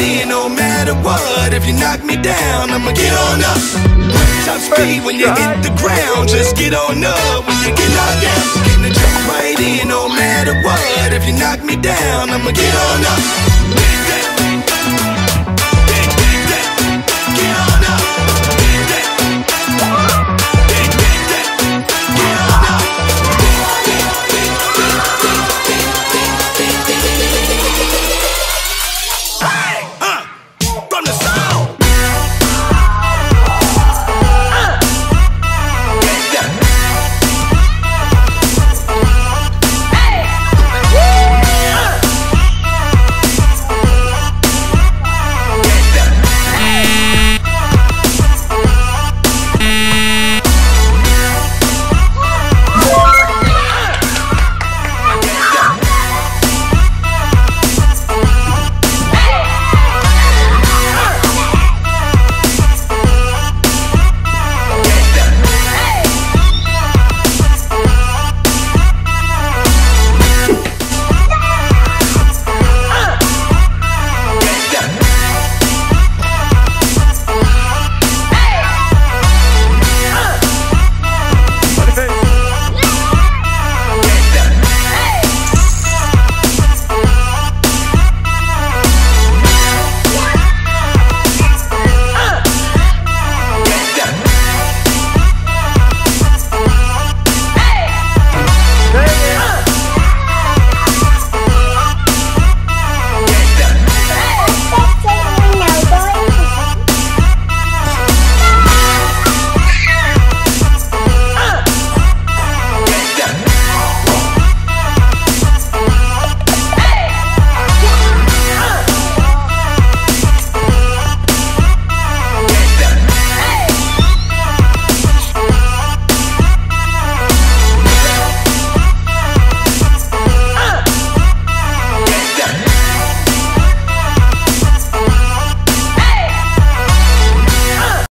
it in no matter what. If you knock me down, I'ma get on up. Top speed when you hit the ground. Just get on up when you get knocked down. Getting the jump right in no matter what. If you knock me down, I'ma get on up.